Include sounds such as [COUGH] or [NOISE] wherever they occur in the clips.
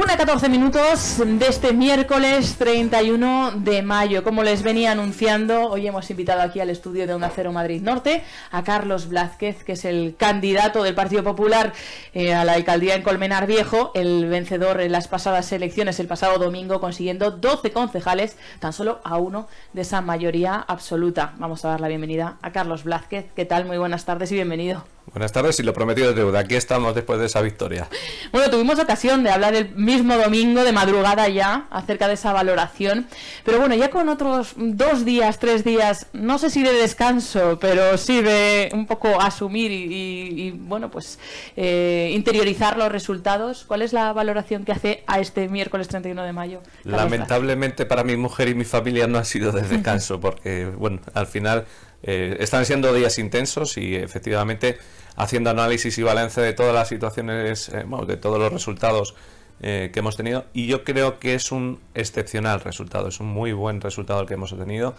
Una 14 minutos de este miércoles 31 de mayo. Como les venía anunciando, hoy hemos invitado aquí al estudio de Onda Cero Madrid Norte a Carlos Blázquez, que es el candidato del Partido Popular eh, a la alcaldía en Colmenar Viejo, el vencedor en las pasadas elecciones el pasado domingo, consiguiendo 12 concejales, tan solo a uno de esa mayoría absoluta. Vamos a dar la bienvenida a Carlos Blázquez. ¿Qué tal? Muy buenas tardes y bienvenido. Buenas tardes y lo prometido es deuda. Aquí estamos después de esa victoria. Bueno, tuvimos ocasión de hablar el mismo domingo de madrugada ya acerca de esa valoración, pero bueno, ya con otros dos días, tres días, no sé si de descanso, pero sí de un poco asumir y, bueno, pues eh, interiorizar los resultados. ¿Cuál es la valoración que hace a este miércoles 31 de mayo? Lamentablemente para mi mujer y mi familia no ha sido de descanso, [LAUGHS] porque bueno, al final eh, están siendo días intensos y efectivamente haciendo análisis y balance de todas las situaciones, eh, de todos los resultados eh, que hemos tenido y yo creo que es un excepcional resultado, es un muy buen resultado el que hemos tenido,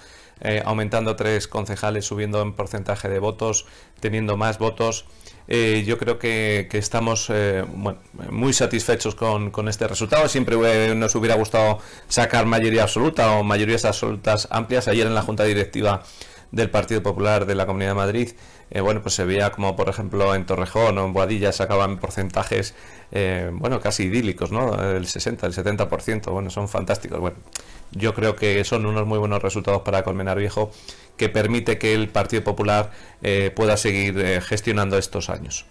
aumentando tres concejales, subiendo en porcentaje de votos, teniendo más votos. yo creo que, estamos muy satisfechos con, este resultado. Siempre nos hubiera gustado sacar mayoría absoluta o mayorías absolutas amplias. Ayer en la Junta Directiva del Partido Popular de la Comunidad de Madrid, eh, bueno, pues se veía como por ejemplo en Torrejón o en Boadilla sacaban porcentajes, eh, bueno, casi idílicos, ¿no? El 60, el 70%, bueno, son fantásticos. Bueno, yo creo que son unos muy buenos resultados para Colmenar Viejo que permite que el Partido Popular eh, pueda seguir gestionando estos años.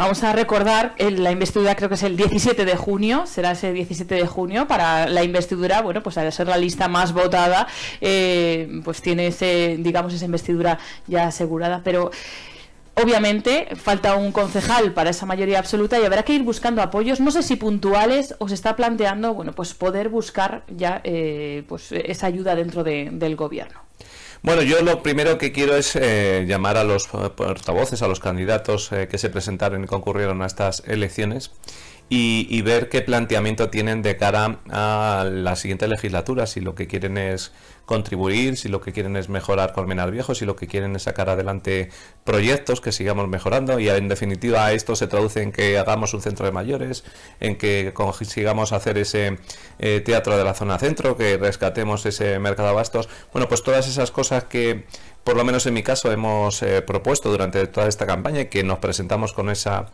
Vamos a recordar, la investidura creo que es el 17 de junio, será ese 17 de junio para la investidura, bueno, pues al ser la lista más votada, eh, pues tiene ese, digamos, esa investidura ya asegurada, pero... Obviamente falta un concejal para esa mayoría absoluta y habrá que ir buscando apoyos, no sé si puntuales o se está planteando, bueno, pues poder buscar ya eh, pues esa ayuda dentro del gobierno. Bueno, yo lo primero que quiero es eh, llamar a los portavoces, a los candidatos eh, que se presentaron y concurrieron a estas elecciones y, ver qué planteamiento tienen de cara a la siguiente legislatura, si lo que quieren es contribuir, si lo que quieren es mejorar Colmenar Viejo, si lo que quieren es sacar adelante proyectos que sigamos mejorando. Y en definitiva esto se traduce en que hagamos un centro de mayores, en que consigamos hacer ese eh, teatro de la zona centro, que rescatemos ese mercado de abastos, bueno pues todas esas cosas que por lo menos en mi caso hemos eh, propuesto durante toda esta campaña y que nos presentamos con esa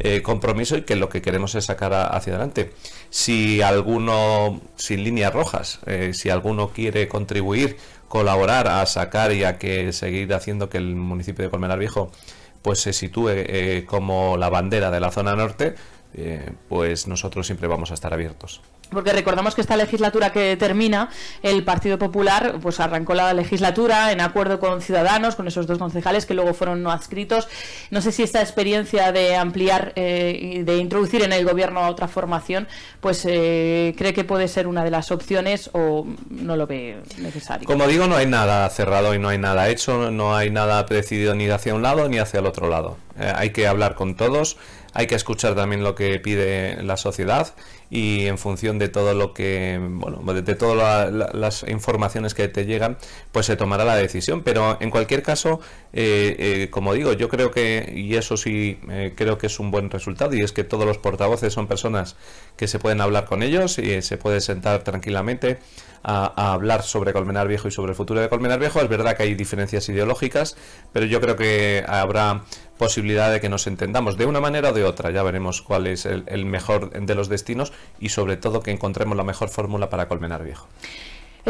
eh, compromiso y que lo que queremos es sacar hacia adelante. Si alguno, sin líneas rojas, eh, si alguno quiere contribuir, colaborar a sacar y a que seguir haciendo que el municipio de Colmenar Viejo pues se sitúe como la bandera de la zona norte, pues nosotros siempre vamos a estar abiertos porque recordamos que esta legislatura que termina, el Partido Popular pues arrancó la legislatura en acuerdo con Ciudadanos, con esos dos concejales que luego fueron no adscritos. No sé si esta experiencia de ampliar eh, de introducir en el gobierno otra formación, pues eh, cree que puede ser una de las opciones o no lo ve necesario. Como digo, no hay nada cerrado y no hay nada hecho, no hay nada decidido ni hacia un lado ni hacia el otro lado. Eh, hay que hablar con todos, hay que escuchar también lo que pide la sociedad y en función de todo lo que, bueno, de, todas las informaciones que te llegan, pues se tomará la decisión. Pero en cualquier caso, eh, eh, como digo, yo creo que, y eso sí eh, creo que es un buen resultado, y es que todos los portavoces son personas que se pueden hablar con ellos y se puede sentar tranquilamente a, hablar sobre Colmenar Viejo y sobre el futuro de Colmenar Viejo. Es verdad que hay diferencias ideológicas, pero yo creo que habrá posibilidad de que nos entendamos de una manera o de otra. Ya veremos cuál es el mejor de los destinos y sobre todo que encontremos la mejor fórmula para Colmenar Viejo.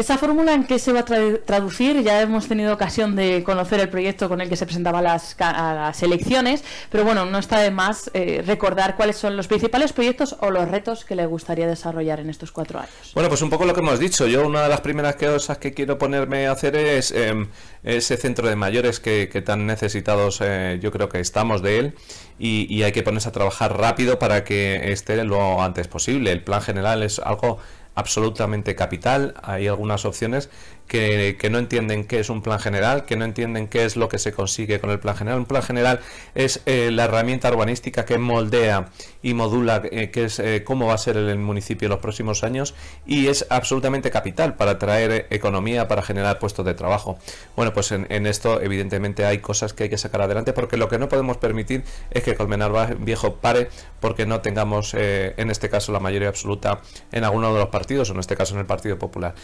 ¿Esa fórmula en qué se va a traducir? Ya hemos tenido ocasión de conocer el proyecto con el que se presentaba las, las elecciones, pero bueno, no está de más eh, recordar cuáles son los principales proyectos o los retos que le gustaría desarrollar en estos cuatro años. Bueno, pues un poco lo que hemos dicho. Yo una de las primeras cosas que quiero ponerme a hacer es em, ese centro de mayores que, tan necesitados eh, yo creo que estamos de él y, y hay que ponerse a trabajar rápido para que esté lo antes posible. El plan general es algo absolutamente capital. Hay algunas opciones que, no entienden qué es un plan general, que no entienden qué es lo que se consigue con el plan general. Un plan general es eh, la herramienta urbanística que moldea y modula eh, qué es, eh, cómo va a ser el municipio en los próximos años y es absolutamente capital para traer economía, para generar puestos de trabajo. Bueno, pues en, en, esto evidentemente hay cosas que hay que sacar adelante porque lo que no podemos permitir es que Colmenar Viejo pare porque no tengamos en este caso la mayoría absoluta en alguno de los partidos o en este caso en el Partido Popular.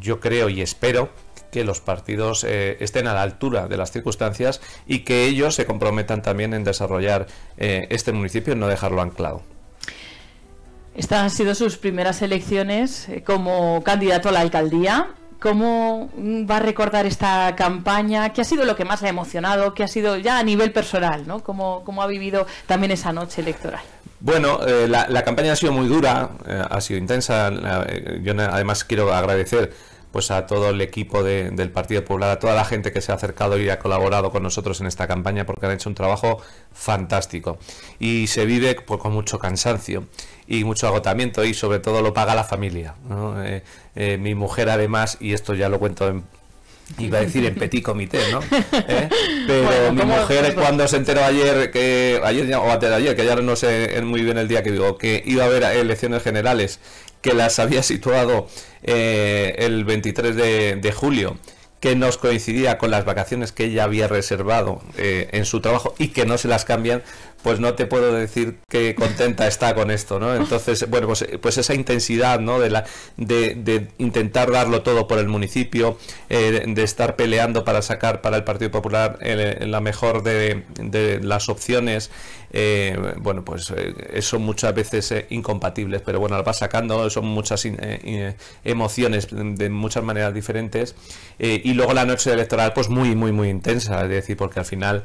yo creo y espero que los partidos eh, estén a la altura de las circunstancias y que ellos se comprometan también en desarrollar eh, este municipio y no dejarlo anclado. Estas han sido sus primeras elecciones eh, como candidato a la alcaldía. ¿Cómo va a recordar esta campaña? ¿Qué ha sido lo que más le ha emocionado? ¿Qué ha sido ya a nivel personal? ¿no? ¿Cómo, cómo ha vivido también esa noche electoral? Bueno, la, la, campaña ha sido muy dura, ha sido intensa. yo además quiero agradecer pues a todo el equipo del Partido Popular, a toda la gente que se ha acercado y ha colaborado con nosotros en esta campaña porque han hecho un trabajo fantástico. Y se vive pues, con mucho cansancio y mucho agotamiento y sobre todo lo paga la familia. Eh, eh, mi mujer además, y esto ya lo cuento en iba a decir en [LAUGHS] petit comité, ¿no? [LAUGHS] ¿Eh? Pero mi mujer cuando se enteró ayer que ayer o antes de ayer, que ya no sé muy bien el día que digo, que iba a haber elecciones generales que las había situado eh, el 23 de, julio, que nos coincidía con las vacaciones que ella había reservado eh, en su trabajo y que no se las cambian, pues no te puedo decir que contenta está con esto, ¿no? Entonces, bueno, pues, pues esa intensidad, ¿no? De, la, de, intentar darlo todo por el municipio, eh, de, estar peleando para sacar para el Partido Popular la mejor de, de las opciones, eh, bueno, pues eh, son muchas veces eh, incompatibles, pero bueno, lo va sacando, son muchas emociones de muchas maneras diferentes. y luego la noche electoral, pues muy, muy, muy intensa, es decir, porque al final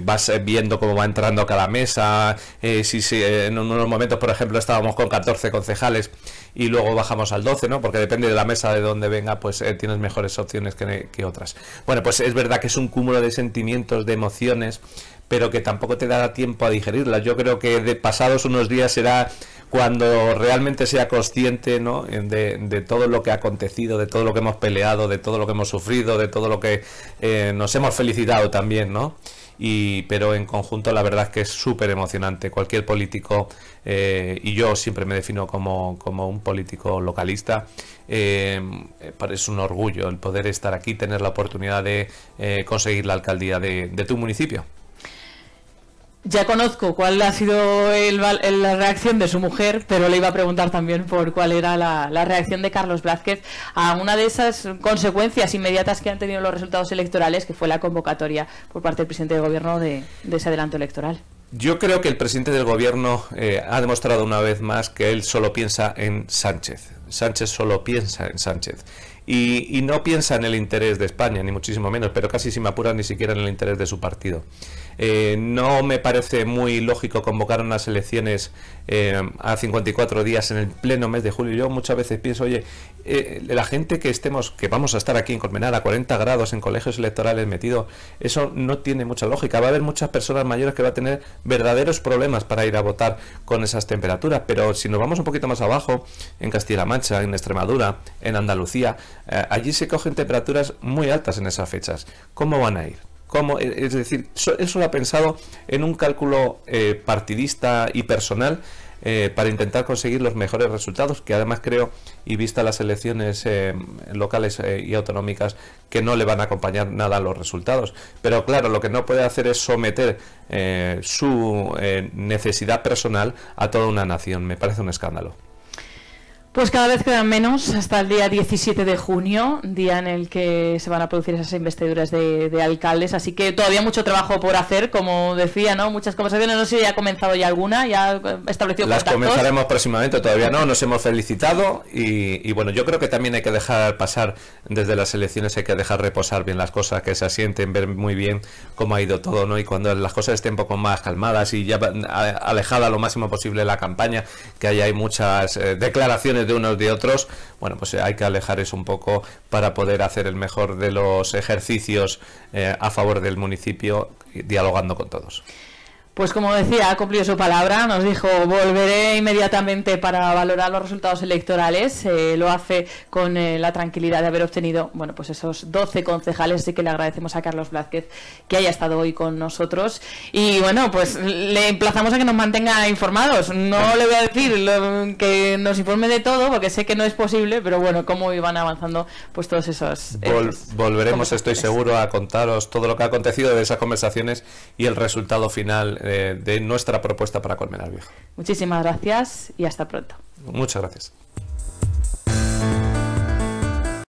vas viendo cómo va cada mesa, si, si en unos momentos, por ejemplo, estábamos con 14 concejales y luego bajamos al 12, ¿no? Porque depende de la mesa de donde venga, pues tienes mejores opciones que, otras. Bueno, pues es verdad que es un cúmulo de sentimientos, de emociones, pero que tampoco te dará tiempo a digerirlas. Yo creo que de pasados unos días será cuando realmente sea consciente ¿no? de, todo lo que ha acontecido, de todo lo que hemos peleado, de todo lo que hemos sufrido, de todo lo que eh, nos hemos felicitado también, ¿no? Y, pero en conjunto la verdad es que es súper emocionante. Cualquier político, eh, y yo siempre me defino como, como un político localista, eh, es un orgullo el poder estar aquí, tener la oportunidad de conseguir la alcaldía de tu municipio. Ya conozco cuál ha sido la reacción de su mujer, pero le iba a preguntar también por cuál era la, reacción de Carlos Blázquez a una de esas consecuencias inmediatas que han tenido los resultados electorales, que fue la convocatoria por parte del presidente del gobierno de, ese adelanto electoral. Yo creo que el presidente del gobierno eh, ha demostrado una vez más que él solo piensa en Sánchez. Sánchez solo piensa en Sánchez. Y, y, no piensa en el interés de España, ni muchísimo menos, pero casi si me apura ni siquiera en el interés de su partido. Eh, no me parece muy lógico convocar unas elecciones eh, a 54 días en el pleno mes de julio. Yo muchas veces pienso, oye, eh, la gente que estemos, que vamos a estar aquí en Colmenar a 40 grados en colegios electorales metidos, eso no tiene mucha lógica. Va a haber muchas personas mayores que van a tener verdaderos problemas para ir a votar con esas temperaturas. Pero si nos vamos un poquito más abajo, en Castilla-La Mancha, en Extremadura, en Andalucía, allí se cogen temperaturas muy altas en esas fechas. ¿Cómo van a ir? E, es decir, eso lo ha pensado en un cálculo eh, partidista y personal eh, para intentar conseguir los mejores resultados, que además creo, y vista las elecciones eh, locales y autonómicas, que no le van a acompañar nada a los resultados. Pero claro, lo que no puede hacer es someter su necesidad personal a toda una nación. Me parece un escándalo. Pues cada vez quedan menos hasta el día 17 de junio, día en el que se van a producir esas investiduras de, alcaldes, así que todavía mucho trabajo por hacer, como decía, ¿no? Muchas conversaciones, no sé si ya ha comenzado ya alguna, ya ha establecido Las comenzaremos próximamente, todavía no, nos hemos felicitado y, bueno, yo creo que también hay que dejar pasar desde las elecciones, hay que dejar reposar bien las cosas, que se asienten, ver muy bien cómo ha ido todo, ¿no? Y cuando las cosas estén un poco más calmadas y ya alejada lo máximo posible la campaña, que haya hay muchas eh, declaraciones de unos de otros, bueno, pues hay que alejar eso un poco para poder hacer el mejor de los ejercicios eh, a favor del municipio, dialogando con todos. Pues como decía, ha cumplido su palabra, nos dijo volveré inmediatamente para valorar los resultados electorales, eh, lo hace con eh, la tranquilidad de haber obtenido, bueno, pues esos 12 concejales, así que le agradecemos a Carlos Blázquez que haya estado hoy con nosotros. Y bueno, pues le emplazamos a que nos mantenga informados, no le voy a decir que nos informe de todo porque sé que no es posible, pero bueno, cómo iban avanzando pues todos esos... volveremos, estoy seguro, a contaros todo lo que ha acontecido de esas conversaciones y el resultado final de nuestra propuesta para Colmenar Viejo. Muchísimas gracias y hasta pronto. Muchas gracias.